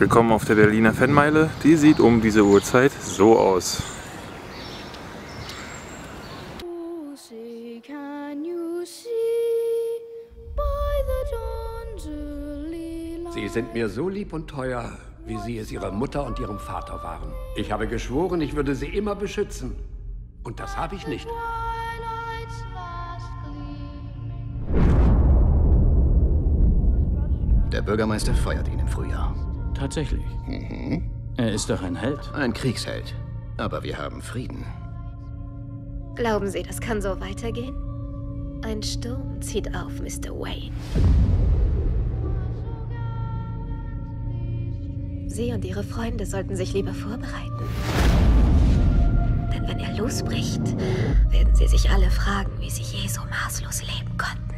Willkommen auf der Berliner Fanmeile. Die sieht um diese Uhrzeit so aus. Sie sind mir so lieb und teuer, wie Sie es Ihrer Mutter und Ihrem Vater waren. Ich habe geschworen, ich würde Sie immer beschützen. Und das habe ich nicht. Der Bürgermeister feuert ihn im Frühjahr. Tatsächlich. Er ist doch ein Held. Ein Kriegsheld. Aber wir haben Frieden. Glauben Sie, das kann so weitergehen? Ein Sturm zieht auf, Mr. Wayne. Sie und Ihre Freunde sollten sich lieber vorbereiten. Denn wenn er losbricht, werden Sie sich alle fragen, wie Sie je so maßlos leben konnten,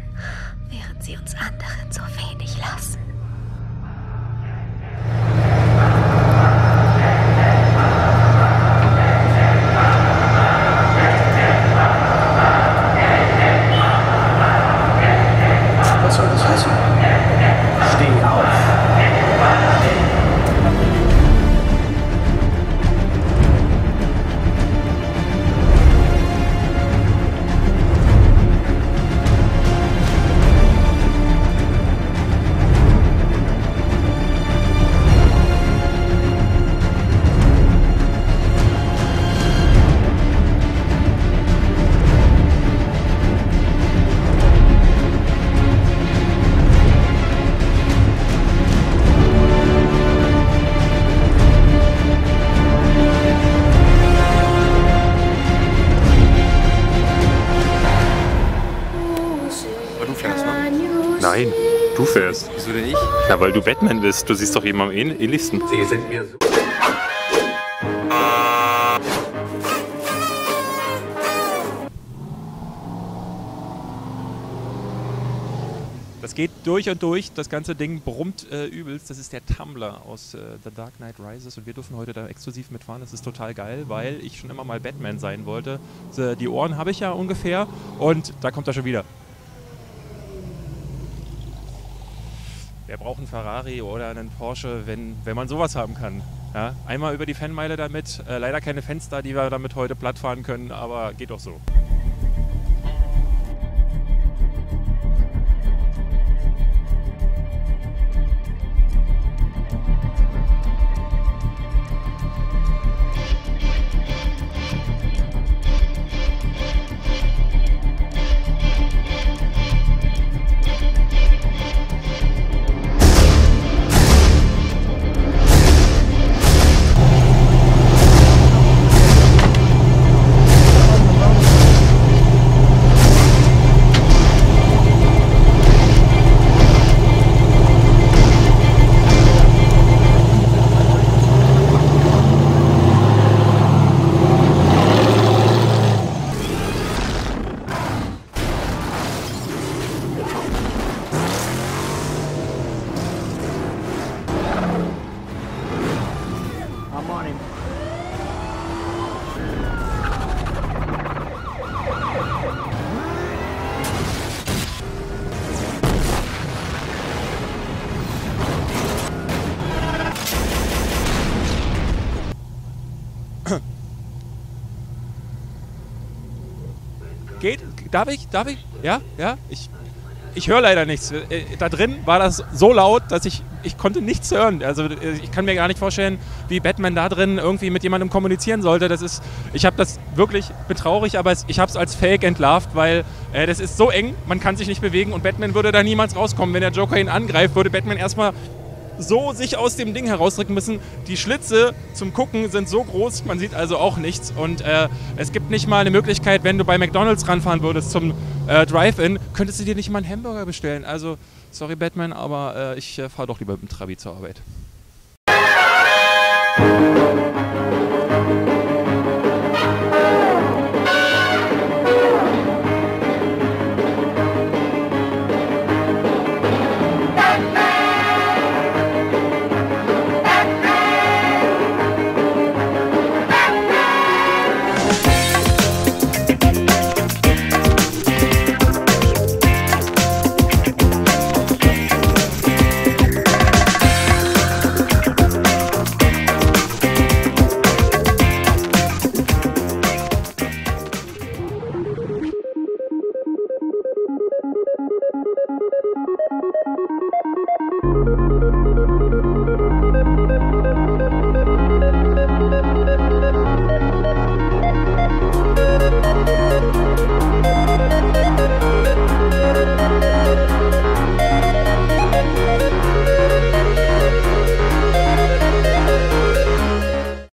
während Sie uns anderen so wenig lassen. Nein, du fährst. Wieso denn ich? Ja, weil du Batman bist. Du siehst doch jedem am ähn- ähnlichsten. Sie sind mir so. Das geht durch und durch. Das ganze Ding brummt äh, übelst. Das ist der Tumblr aus äh, The Dark Knight Rises und wir dürfen heute da exklusiv mitfahren. Das ist total geil, weil ich schon immer mal Batman sein wollte. So, die Ohren habe ich ja ungefähr und da kommt er schon wieder. Wer braucht einen Ferrari oder einen Porsche, wenn, wenn man sowas haben kann? Ja, einmal über die Fanmeile damit. Äh, leider keine Fenster, die wir damit heute platt fahren können, aber geht doch so. Geht? Darf ich? Darf ich? Ja? Ja? Ich, ich höre leider nichts. Äh, Da drin war das so laut, dass ich, ich konnte nichts hören. Also äh, ich kann mir gar nicht vorstellen, wie Batman da drin irgendwie mit jemandem kommunizieren sollte. Das ist, ich habe das wirklich betraurig, aber ich habe es als Fake entlarvt, weil äh, das ist so eng, man kann sich nicht bewegen und Batman würde da niemals rauskommen. Wenn der Joker ihn angreift, würde Batman erstmal so sich aus dem Ding herausdrücken müssen. Die Schlitze zum Gucken sind so groß, man sieht also auch nichts. Und äh, es gibt nicht mal eine Möglichkeit, wenn du bei McDonalds ranfahren würdest zum äh, Drive-In, könntest du dir nicht mal einen Hamburger bestellen. Also, sorry Batman, aber äh, ich äh, fahre doch lieber mit dem Trabi zur Arbeit.